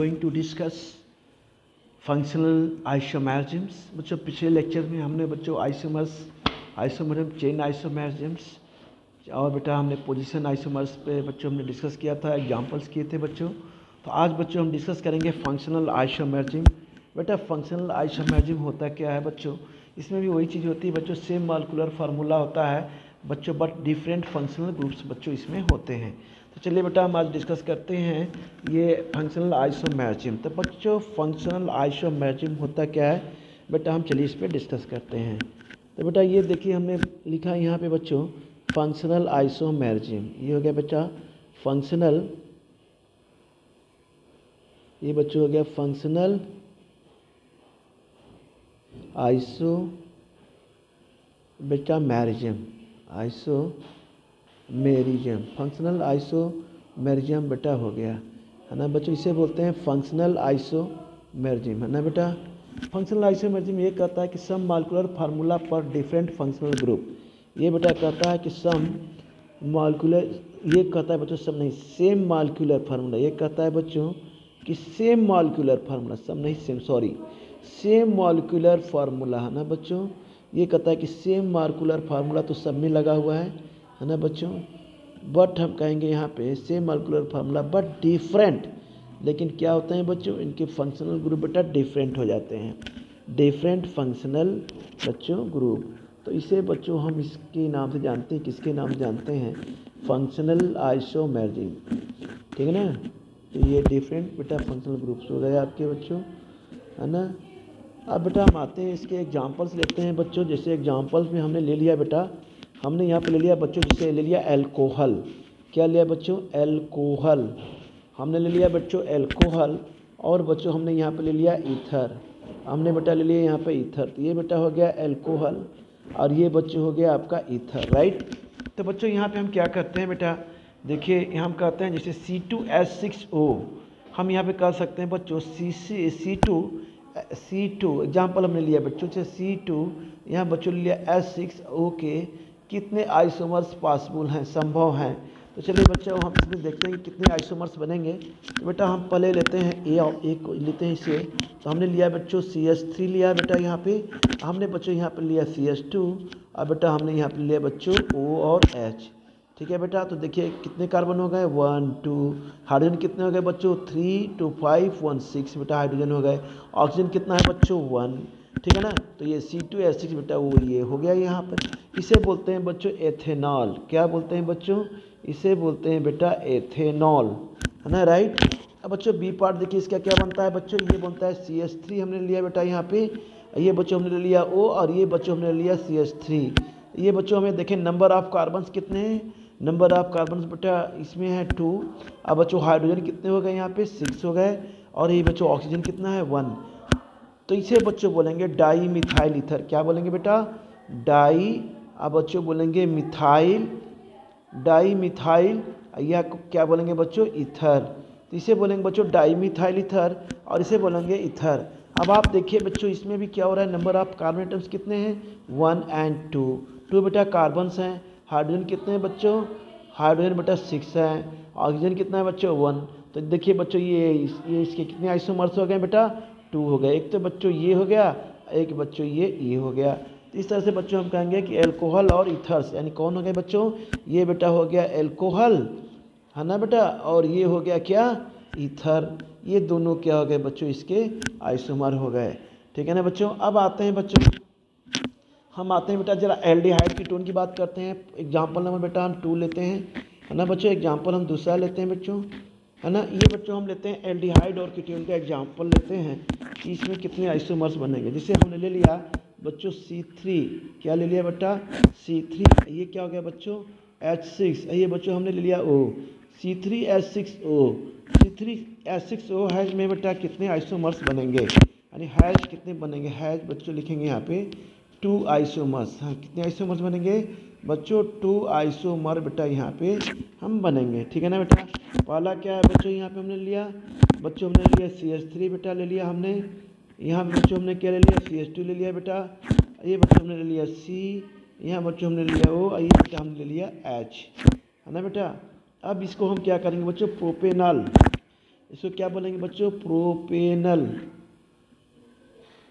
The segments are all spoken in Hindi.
going to discuss functional isomerisms बच्चों, पिछले लेक्चर में हमने बच्चों आइसोमर्स आइसोमरम चेन आइसोमेरिज्म्स और बेटा हमने पोजीशन आइसोमर्स पे बच्चों हमने डिस्कस किया था एग्जांपल्स किए थे बच्चों। तो आज बच्चों हम डिस्कस करेंगे फंक्शनल आइसोमेरिज्म बेटा फंक्शनल आइसोमेरिज्म होता क्या है बच्चों? इसमें भी वही चीज़ होती है बच्चों सेम मालिकुलर फार्मूला होता है। बच्चों बट डिफरेंट फंक्शनल ग्रुप्स बच्चों इसमें होते हैं। तो चलिए बेटा हम आज डिस्कस करते हैं ये फंक्शनल आइसोमेरिज्म तो बच्चों फंक्शनल आइसोमेरिज्म होता क्या है? बेटा हम चलिए इस पर डिस्कस करते हैं। तो बेटा ये देखिए हमने लिखा यहाँ पे बच्चों फंक्शनल आइसोमेरिज्म ये हो गया बेटा फंक्शनल ये बच्चों हो गया फंक्शनल आइसो बेटा merism isomerism functional isomerism हो गया। है ना बच्चों, इसे बोलते हैं फंक्शनल आइसो मेरिज्म है ना बेटा? फंक्शनल आइसो मेरिज्म ये कहता है कि सम मालिकुलर फार्मूला पर डिफरेंट फंक्शनल ग्रुप ये बेटा कहता है कि सम मालिकुलर ये कहता है बच्चों सम नहीं सेम मालिकुलर फार्मूला ये कहता है बच्चों कि सेम मालिकुलर फार्मूला सम नहीं same sorry same molecular formula है ना बच्चों? ये कहता है कि सेम मालिकुलर फार्मूला तो सब में लगा हुआ है। है ना बच्चों? बट हम कहेंगे यहाँ पे same molecular formula but different लेकिन क्या होते हैं बच्चों? इनके फंक्शनल ग्रुप बेटा डिफरेंट हो जाते हैं। डिफरेंट फंक्शनल बच्चों ग्रुप तो इसे बच्चों हम इसके नाम से जानते हैं, किसके नाम से जानते हैं? फंक्शनल आइसोमेरिज्म ठीक है ना? तो ये डिफरेंट बेटा फंक्शनल ग्रुप्स हो गए आपके बच्चों। है ना? अब बेटा हम आते हैं, इसके एग्जांपल्स लेते हैं बच्चों। जैसे एग्जांपल्स में हमने ले लिया बेटा। हमने यहाँ पे ले लिया बच्चों जैसे ले लिया एल्कोहल क्या लिया बच्चों? एल्कोहल हमने ले लिया बच्चों एल्कोहल और बच्चों हमने यहाँ पे ले लिया ईथर हमने बेटा ले लिया यहाँ पे ईथर तो ये बेटा हो गया एल्कोहल और ये बच्चों हो गया आपका ईथर राइट तो बच्चों यहाँ पे हम क्या करते हैं बेटा? देखिए हम कहते हैं जैसे C two S six O हम यहाँ पे कह सकते हैं बच्चों C C C two C two example हमने लिया बच्चों से सी टू यहाँ बच्चों ने लिया एस सिक्स ओ के कितने आइसोमर्स पॉसिबल हैं, संभव हैं। तो चलिए बच्चों, हम इसमें देखते हैं कि कितने आइसोमर्स बनेंगे। तो बेटा हम पहले लेते हैं ए और ए को, लेते हैं इसे। तो हमने लिया बच्चों सी एस थ्री लिया बेटा यहाँ पे। हमने बच्चों यहाँ पे लिया सी एस टू और बेटा हमने यहाँ पे लिया बच्चों ओ और एच ठीक है बेटा तो देखिए कितने कार्बन हो गए? वन टू हाइड्रोजन कितने हो गए बच्चों? Three two five one six बेटा हाइड्रोजन हो गए। ऑक्सीजन कितना है बच्चों? वन ठीक है ना? तो ये सी टू एस सिक्स बेटा वो ये हो गया यहाँ पर। इसे बोलते हैं बच्चों एथेनॉल क्या बोलते हैं बच्चों? इसे बोलते हैं बेटा एथेनॉल है ना राइट अब बच्चों बी पार्ट देखिए इसका क्या बनता है बच्चों? ये बनता है सी एस थ्री हमने लिया बेटा यहाँ पे। ये बच्चों हमने लिया ओ और ये बच्चों हमने लिया सी एस थ्री ये बच्चों हमें देखें नंबर ऑफ़ कार्बन्स कितने हैं? नंबर ऑफ़ कार्बन्स बेटा इसमें है टू अब बच्चों हाइड्रोजन कितने हो गए यहाँ पे? सिक्स हो गए। और ये बच्चों ऑक्सीजन कितना है? वन तो इसे बच्चों बोलेंगे डाई मिथाइल ईथर क्या बोलेंगे बेटा? डाई, अब बच्चों बोलेंगे मिथाइल डाई मिथाइल या क्या बोलेंगे बच्चों? ईथर तो इसे बोलेंगे बच्चों डाई मिथाइल ईथर और इसे बोलेंगे ईथर अब आप देखिए बच्चों, इसमें भी क्या हो रहा है? नंबर ऑफ़ कार्बन एटम्स कितने हैं? One and two. टू बेटा कार्बन्स हैं। हाइड्रोजन कितने हैं बच्चों? हाइड्रोजन बेटा सिक्स है। ऑक्सीजन कितना है बच्चों? वन। तो देखिए बच्चों, ये ये इसके कितने आइसोमर्स हो गए बेटा? टू हो गया। एक तो बच्चों ये हो गया, एक बच्चों ये ये हो गया। तो इस तरह से बच्चों हम कहेंगे कि एल्कोहल और इथर्स यानी कौन हो गए बच्चों? ये बेटा हो गया एल्कोहल है ना बेटा? और ये हो गया क्या? ईथर ये दोनों क्या हो गए बच्चों? इसके आइसोमर हो गए। ठीक है ना बच्चों? अब आते हैं बच्चों। हम आते हैं बेटा, जरा एल्डिहाइड की टोन की बात करते हैं। एग्ज़ाम्पल नंबर बेटा, हम टू लेते हैं। है ना बच्चों? एग्ज़ाम्पल हम दूसरा लेते हैं बच्चों। है ना? ये बच्चों हम लेते हैं एल्डिहाइड और कीटोन का एग्ज़ाम्पल लेते हैं। कि इसमें कितने आइसोमर्स बनेंगे। जिसे हमने ले लिया, बच्चों सी थ्री क्या ले लिया बेटा? सी थ्री ये क्या हो गया बच्चों? एच सिक्स ये बच्चों, हमने ले लिया O C three H six O C three H six O has में बेटा कितने आइसोमर्स बनेंगे? यानी हैज़ कितने बनेंगे? हैज़ बच्चों लिखेंगे यहाँ पे टू आइसोमर्स हाँ कितने आइसोमर्स बनेंगे? बच्चों टू आइसोमर बेटा यहाँ पे हम बनेंगे। ठीक है ना बेटा? पहला क्या है? बच्चों, यहाँ पे हमने लिया। बच्चों, हमने लिया सी एस थ्री बेटा, ले लिया हमने। यहाँ पे बच्चों, हमने क्या ले लिया? सी एस टू ले लिया बेटा। ये बच्चों, हमने ले लिया सी यहाँ बच्चों, हमने लिया ओ ये बेटा, हमने ले लिया एच है ना बेटा? अब इसको हम क्या करेंगे बच्चों? प्रोपेनल इसको क्या बोलेंगे बच्चों? प्रोपेनल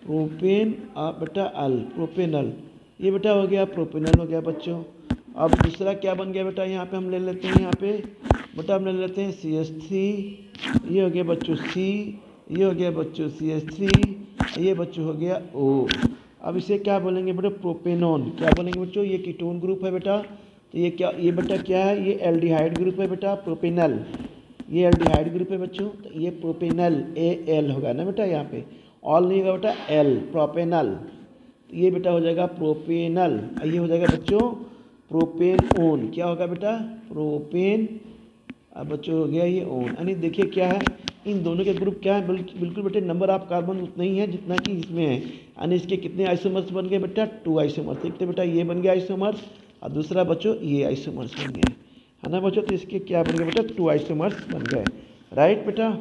प्रोपेन बेटा अल प्रोपेनल ये बेटा हो गया प्रोपेनल हो गया बच्चों। अब दूसरा क्या बन गया बेटा? यहाँ पे हम ले लेते हैं, यहाँ पे। बेटा हम ले लेते हैं सी एस थ्री ये हो गया बच्चों सी ये हो गया बच्चों सी एस थ्री ये बच्चों हो गया ओ अब इसे क्या बोलेंगे बेटा? प्रोपेनॉन क्या बोलेंगे बच्चों? ये कीटोन ग्रुप है बेटा। तो ये क्या, ये बेटा क्या है? ये एल्डिहाइड ग्रुप है बेटा प्रोपेनल ये एल्डिहाइड ग्रुप है बच्चों। तो ये प्रोपेनल ए एल होगा ना बेटा यहाँ पे? ऑल नहीं होगा बेटा एल प्रोपेनल तो ये बेटा हो जाएगा प्रोपेनल ये हो जाएगा बच्चों प्रोपेन ओन क्या होगा बेटा? प्रोपेन अब बच्चों, हो गया ये ओन यानी देखिए क्या है? इन दोनों के ग्रुप क्या है? बिल्कुल बेटे नंबर ऑफ़ कार्बन उतना ही है जितना कि इसमें है। यानी इसके कितने आइसोमर्स बन गए बेटा? टू आइसोमर्स देखते बेटा, ये बन गया आइसोमर्स और दूसरा बच्चों, ये आइसोमर्स बन गए। है ना बच्चों? तो इसके क्या बन गए बेटा? टू आइसोमर्स बन गए। राइट बेटा?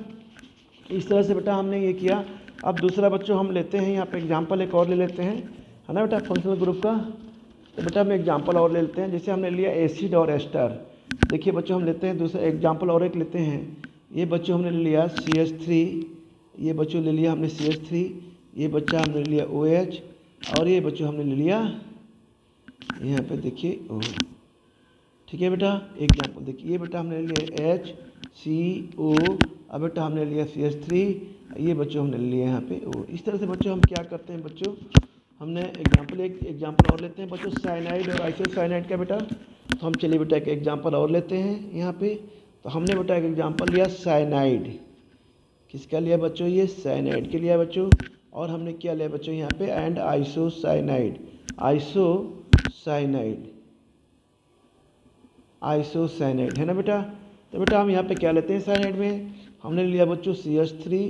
इस तरह से बेटा हमने ये किया। अब दूसरा बच्चों हम लेते हैं, यहाँ पे एग्ज़ाम्पल एक और ले लेते हैं। है ना बेटा? फंक्शनल ग्रुप का। तो बेटा हम एग्ज़ाम्पल और ले लेते हैं। जैसे हमने लिया एसिड और एस्टर देखिए बच्चों, हम लेते हैं दूसरा एग्ज़ाम्पल और एक लेते हैं। ये बच्चों हमने ले लिया सी एच थ्री ये बच्चों ले लिया हमने सी एच थ्री ये बच्चा हमने ले लिया ओ एच और ये बच्चों हमने ले लिया यहाँ पे देखिए ओ ठीक है बेटा? एग्ज़ाम्पल देखिए, ये बेटा हमने लिया एच सी ओ अब बेटा हमने लिया सी एच थ्री ये बच्चों हमने लिया यहाँ पे ओ इस तरह से बच्चों हम क्या करते हैं बच्चों? हमने एग्ज़ाम्पल एक एग्ज़ाम्पल और लेते हैं बच्चों साइनाइड और आइसोसाइनाइड का बेटा। तो हम चलिए बेटा एक एग्ज़ाम्पल और लेते हैं यहाँ पे। तो हमने बेटा एक एग्ज़ाम्पल लिया साइनाइड किसका लिया बच्चों ये? साइनाइड के लिया बच्चों। और हमने क्या लिया बच्चों यहाँ पे? And isocyanide iso isocyanide isocyanide isocyanide है ना बेटा? तो बेटा हम यहाँ पे क्या लेते हैं साइनाइड में? हमने लिया बच्चों सी एच थ्री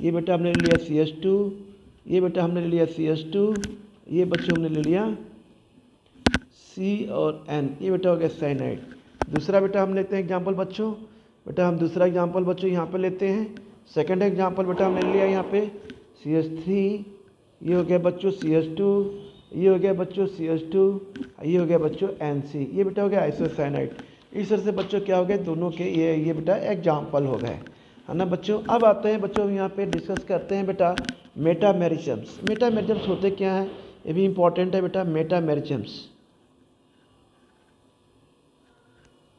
ये बेटा हमने लिया सी एच टू ये बेटा हमने लिया सी एस टू ये बच्चों हमने ले लिया सी और एन ये बेटा हो गया साइनाइड दूसरा बेटा हम लेते हैं एग्ज़ाम्पल बच्चों. बेटा हम दूसरा एग्ज़ाम्पल बच्चों यहाँ पर लेते हैं. सेकेंड एग्ज़ाम्पल बेटा हमने लिया यहाँ पे सी एस थ्री ये हो गया बच्चों सी एस टू ये हो गया बच्चों सी एस टू ये हो गया बच्चों एन सी ये बेटा हो गया आइसोसाइनाइड इस तरह से बच्चों क्या हो गए? दोनों के ये ये बेटा एग्ज़ाम्पल हो गए. है ना बच्चों? अब आते हैं बच्चों, यहाँ पे डिस्कस करते हैं बेटा मेटामेरिजम्स मेटामेरिजम्स होते क्या हैं? ये भी इंपॉर्टेंट है बेटा मेटा मेटामेरिजम्स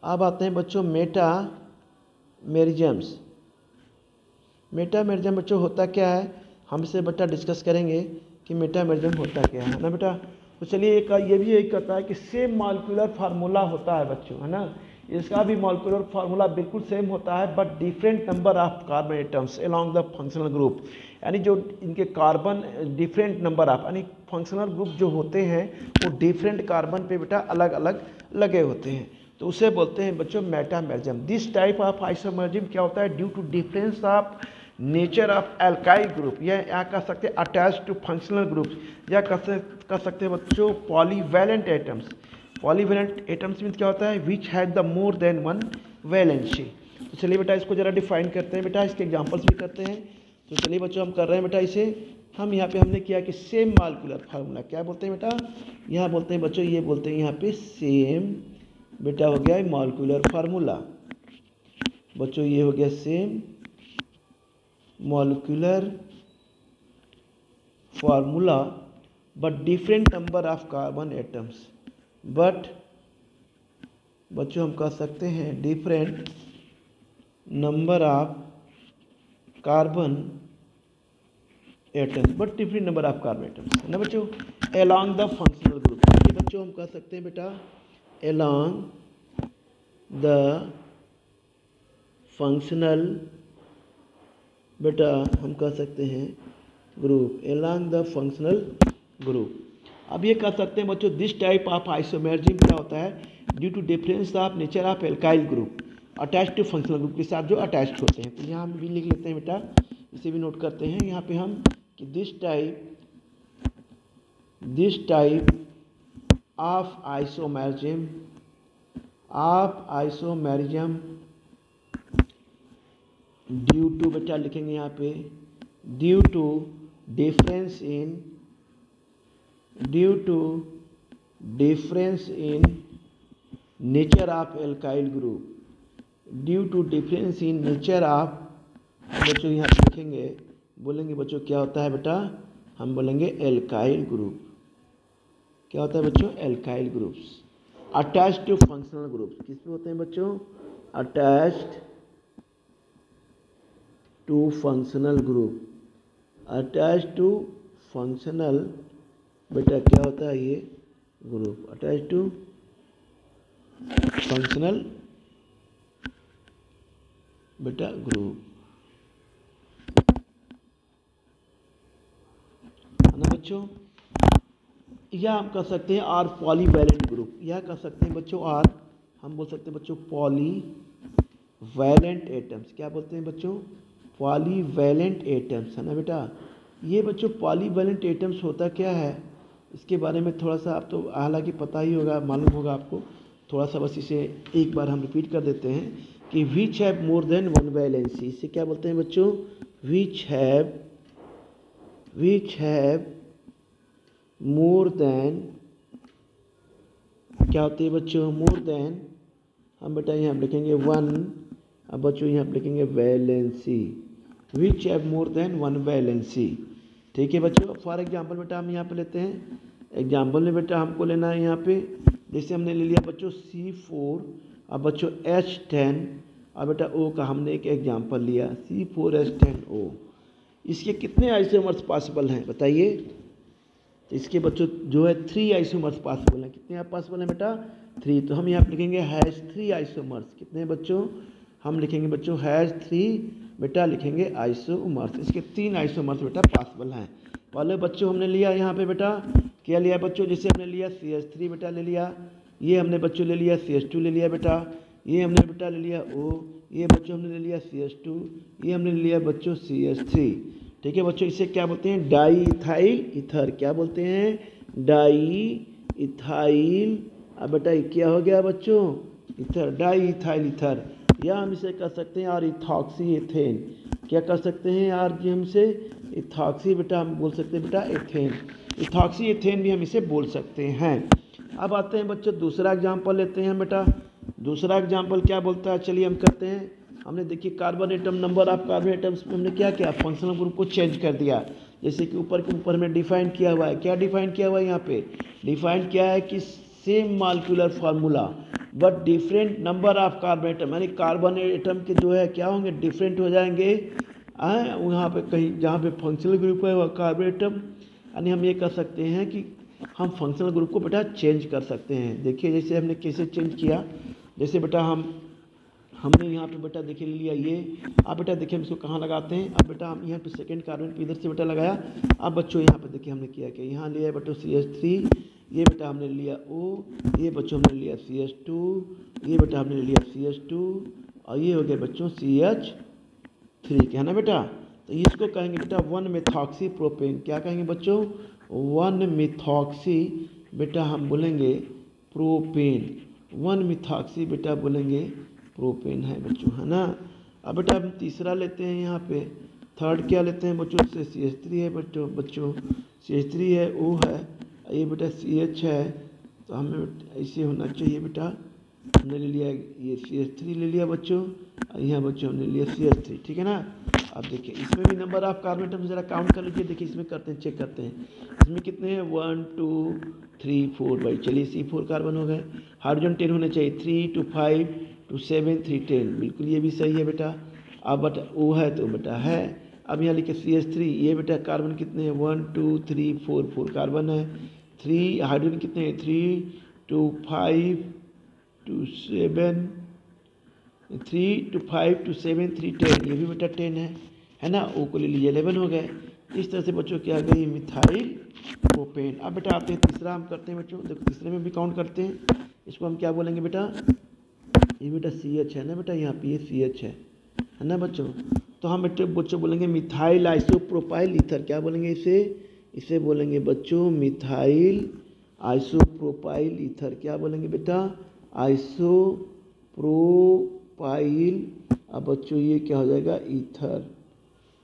अब आते हैं बच्चों, मेटा मेरिजम्स। मेटा मेरिजम बच्चों, होता क्या है? हम इसे बेटा डिस्कस करेंगे कि मेटा मेरिजम होता क्या है ना बेटा? तो चलिए एक, ये भी एक कहता है कि सेम मालिकुलर फार्मूला होता है बच्चों, है ना? इसका भी मॉलिकुलर फार्मूला बिल्कुल सेम होता है but different number of carbon atoms along the functional group यानी जो इनके कार्बन डिफरेंट नंबर ऑफ़ यानी फंक्शनल ग्रुप जो होते हैं, वो डिफरेंट कार्बन पे बेटा अलग अलग लगे होते हैं। तो उसे बोलते हैं, बच्चों metamerism this type of isomerism क्या होता है? Due to difference of nature of alkyl group या यहाँ कह सकते हैं अटैच टू फंक्शनल ग्रुप या कह सकते हैं बच्चों polyvalent atoms polyvalent atoms mean क्या होता है? Which had the more than one valency तो चलिए बेटा, इसको ज़रा डिफाइन करते हैं बेटा, इसके एग्जाम्पल्स भी करते हैं। तो चलिए बच्चों, हम कर रहे हैं बेटा इसे। हम यहाँ पे हमने किया कि सेम मालिकुलर फार्मूला क्या बोलते हैं बेटा? यहाँ बोलते हैं बच्चों, ये बोलते हैं यहाँ पे सेम बेटा हो गया मालिकुलर फार्मूला बच्चों, ये हो गया same molecular formula but different number of carbon atoms but बच्चों, हम कह सकते हैं different number of carbon atoms but different number of carbon atoms है ना बच्चों? एलॉन्ग द फंक्शनल ग्रुप बच्चों, हम कह सकते हैं बेटा एलॉन्ग द फंक्शनल बेटा हम कह सकते हैं group along the functional group अब ये कह सकते हैं बच्चों दिस टाइप ऑफ़ आइसोमेरिज्म क्या होता है due to difference of nature of alkyl group attach to functional group के साथ जो अटैच होते हैं। तो यहाँ भी लिख लेते हैं बेटा, इसे भी नोट करते हैं। यहाँ पे हम कि this type this type of isomerism of isomerism due to बेटा लिखेंगे यहाँ पे, due to difference in, due to difference in nature of alkyl group, due to difference in nature of, बच्चों यहाँ लिखेंगे, बोलेंगे बच्चों क्या होता है बेटा? हम बोलेंगे एल्काइल ग्रुप। क्या होता है बच्चों? Alkyl groups attach to functional groups किस पे होते हैं बच्चों? Attached to functional group attach to functional बेटा क्या होता है ये? ग्रुप अटैच टू फंक्शनल बेटा ग्रुप है ना बच्चों? या हम कह सकते हैं आर पॉली वैलेंट ग्रुप या कह सकते हैं बच्चों आर हम बोल सकते हैं बच्चों पॉली वैलेंट एटम्स क्या बोलते हैं बच्चों? पॉली वैलेंट एटम्स है ना बेटा? ये बच्चों पॉली वैलेंट एटम्स होता क्या है? इसके बारे में थोड़ा सा आप तो हालाँकि पता ही होगा, मालूम होगा आपको। थोड़ा सा बस इसे एक बार हम रिपीट कर देते हैं कि which have more than one valency इसे क्या बोलते हैं बच्चों? Which have which have more than, क्या होती है बच्चों? मोर देन, हम बेटा यहाँ लिखेंगे वन, अब बच्चों, यहाँ लिखेंगे valency. Which have more than one valency ठीक है बच्चों फॉर एग्जांपल बेटा हम यहाँ पे लेते हैं। एग्जांपल में बेटा हमको लेना है यहाँ पे। जैसे हमने ले लिया बच्चों सी फोर अब बच्चों एच टेन अब बेटा ओ का हमने एक एग्ज़ाम्पल लिया C four H ten O इसके कितने आइसोमर्स पॉसिबल हैं, बताइए? तो इसके बच्चों, जो है थ्री आइसोमर्स पॉसिबल हैं। कितने आप पॉसिबल हैं बेटा? थ्री तो हम यहाँ पर लिखेंगे हैज़ थ्री आइसोमर्स कितने बच्चों? हम लिखेंगे बच्चों हैज़ थ्री बेटा लिखेंगे आइसोमर्स इसके तीन आइसोमर्स बेटा पॉसिबल हैं। पहले बच्चों हमने लिया यहाँ पे बेटा। क्या लिया बच्चों? जैसे हमने लिया सी एच थ्री बेटा ले लिया। ये हमने बच्चों ले लिया सी एच टू ले लिया बेटा। ये हमने बेटा ले लिया ओ ये बच्चों हमने ले लिया सी एच टू ये हमने ले लिया बच्चों सी एच थ्री ठीक है बच्चों, इसे क्या बोलते हैं? Di ethyl ether. क्या बोलते हैं? डाई इथाइल अब बेटा क्या हो गया बच्चों? Ether di ethyl ether. या हम इसे कर सकते हैं और इथॉक्सी एथेन क्या कर सकते हैं यार जी हमसे इथॉक्सी बेटा, हम बोल सकते हैं बेटा एथेन। इथॉक्सी एथेन भी हम इसे बोल सकते हैं। अब आते हैं बच्चों, दूसरा एग्ज़ाम्पल लेते हैं बेटा। दूसरा एग्ज़ाम्पल क्या बोलता है? चलिए हम करते हैं। हमने देखिए carbon atom number of carbon atoms में हमने क्या किया? फंक्शनल ग्रुप को चेंज कर दिया। जैसे कि ऊपर के ऊपर में डिफाइन किया हुआ है। क्या डिफाइन किया हुआ है यहाँ पे? डिफाइन किया है कि same molecular formula but different number of carbon atom यानी कार्बन एटम के जो है, क्या होंगे? डिफरेंट हो जाएँगे। वहाँ पे कहीं, जहाँ पे फंक्शनल ग्रुप है, वह कार्बन एटम यानी हम ये कर सकते हैं कि हम फंक्शनल ग्रुप को बेटा चेंज कर सकते हैं। देखिए, जैसे हमने कैसे चेंज किया? जैसे बेटा हम हमने यहाँ पे बेटा देखिए लिया ये। अब बेटा देखिए हम इसको कहाँ लगाते हैं? अब बेटा हम यहाँ पे सेकंड कार्बन पे इधर से बेटा लगाया। अब बच्चों यहाँ पे देखिए हमने किया क्या? यहाँ लिया बेटा सी एच थ्री ये बेटा हमने लिया ओ ये बच्चों हमने लिया सी एच टू ये बेटा हमने लिया सी एच टू और ये हो गया बच्चों सी एच थ्री क्या है ना बेटा? तो इसको कहेंगे बेटा वन मिथॉक्सी प्रोपेन क्या कहेंगे बच्चों? वन मिथॉक्सी बेटा हम बोलेंगे प्रोपेन वन मिथॉक्सी बेटा बोलेंगे प्रोपेन है बच्चों, है ना? अब बेटा हम तीसरा लेते हैं यहाँ पे। थर्ड क्या लेते हैं बच्चों? से सी एच थ्री है बच्चों बच्चों। सी एच थ्री है ओ है। ये बेटा सी एच है तो हमें ऐसे होना चाहिए बेटा। हमने ले लिया ये सी एच थ्री ले लिया बच्चों। और यहाँ बच्चों हमने लिया सी एच थ्री ठीक है ना? अब देखिए, इसमें भी नंबर ऑफ़ कार्बन एटम ज़रा काउंट कर लीजिए, देखिए इसमें करते हैं चेक करते हैं। इसमें कितने हैं? वन टू थ्री फोर भाई, चलिए सी फोर कार्बन हो गए। हाइड्रोजन टेन होने चाहिए three two five two seven three ten बिल्कुल ये भी सही है बेटा। अब बटा ओ है तो बेटा है। अब यहाँ लिखे सी एच थ्री ये बेटा कार्बन कितने हैं? One two three four four carbon है। थ्री हाइड्रोजन कितने हैं? Three two five two seven three two five two seven three ten ये भी बेटा टेन है। है ना? ओ को ले लीजिए एलेवन हो गए इस तरह से बच्चों क्या गई? मिथाइल प्रोपेन अब बेटा आते हैं तीसरा हम करते हैं बच्चों। देखो तीसरे में भी काउंट करते हैं। इसको हम क्या बोलेंगे बेटा? ये बेटा सी एच है ना बेटा? यहाँ पे ये सी एच है। है ना बच्चों? तो हम बेटे बच्चों बोलेंगे मिथाइल आइसोप्रोपाइल ईथर क्या बोलेंगे इसे? इसे बोलेंगे बच्चों मिथाइल आइसोप्रोपाइल ईथर क्या बोलेंगे बेटा? आइसोप्रोपाइल अब बच्चों, ये क्या हो जाएगा? ईथर।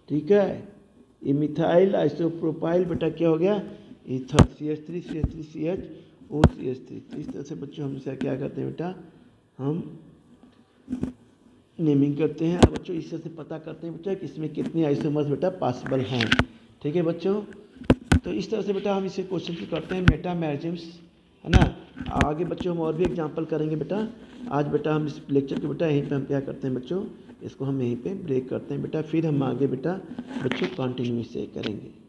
ठीक है? ये मिथाइल, आइसोप्रोपाइल बेटा क्या हो गया? Ether. C H three C H three C H O C H three इस तरह से बच्चों, हम इसे क्या करते हैं बेटा? हम नेमिंग करते हैं। बच्चों इससे से पता करते हैं बच्चों कि इसमें कितने आइसोमर्स बेटा पॉसिबल हैं। ठीक है बच्चों? तो इस तरह से बेटा हम इसे क्वेश्चन करते हैं। मेटामेरिज्म्स है ना? आगे बच्चों, हम और भी एग्ज़ाम्पल करेंगे बेटा। आज बेटा हम इस लेक्चर के बेटा यहीं पे हम क्या करते हैं बच्चों? इसको हम यहीं पे ब्रेक करते हैं बेटा। फिर हम आगे बेटा बच्चों कंटिन्यू से करेंगे।